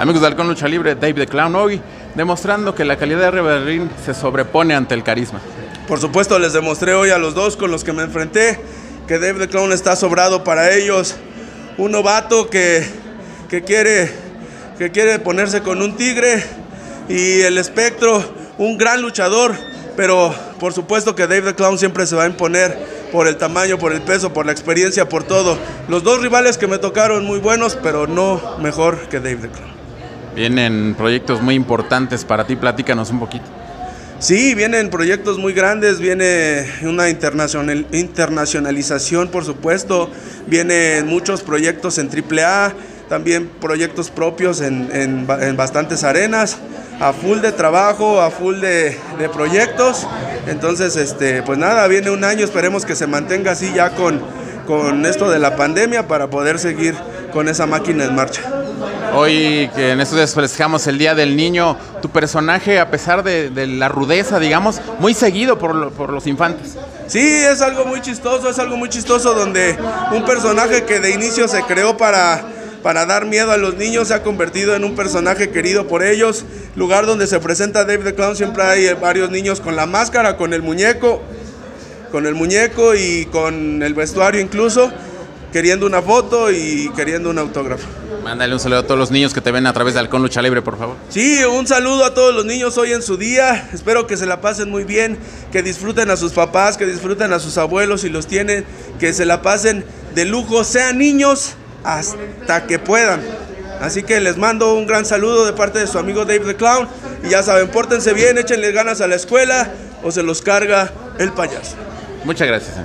Amigos de Halcón Lucha Libre, Dave the Clown hoy demostrando que la calidad de Reverín se sobrepone ante el carisma. Por supuesto, les demostré hoy a los dos con los que me enfrenté que Dave the Clown está sobrado para ellos. Un novato que, que, quiere, que quiere ponerse con un tigre y el espectro, un gran luchador, pero por supuesto que Dave the Clown siempre se va a imponer por el tamaño, por el peso, por la experiencia, por todo. Los dos rivales que me tocaron muy buenos, pero no mejor que Dave the Clown. Vienen proyectos muy importantes para ti, platícanos un poquito. Sí, vienen proyectos muy grandes, viene una internacional, internacionalización, por supuesto, vienen muchos proyectos en AAA, también proyectos propios en, en, en bastantes arenas, a full de trabajo, a full de, de, proyectos. Entonces, este, pues nada, viene un año, esperemos que se mantenga así ya con, con esto de la pandemia para poder seguir con esa máquina en marcha. Hoy que en estos días festejamos el Día del Niño, tu personaje, a pesar de, la rudeza, digamos, muy seguido por, lo, por, los infantes. Sí, es algo muy chistoso, es algo muy chistoso donde un personaje que de inicio se creó para, para dar miedo a los niños se ha convertido en un personaje querido por ellos. Lugar donde se presenta Dave the Clown siempre hay varios niños con la máscara, con el muñeco, con el muñeco y con el vestuario incluso queriendo una foto y queriendo un autógrafo. Mándale un saludo a todos los niños que te ven a través de Halcón Lucha Libre, por favor. Sí, un saludo a todos los niños hoy en su día. Espero que se la pasen muy bien, que disfruten a sus papás, que disfruten a sus abuelos si los tienen, que se la pasen de lujo, sean niños hasta que puedan. Así que les mando un gran saludo de parte de su amigo Dave the Clown. Y ya saben, pórtense bien, échenle ganas a la escuela o se los carga el payaso. Muchas gracias.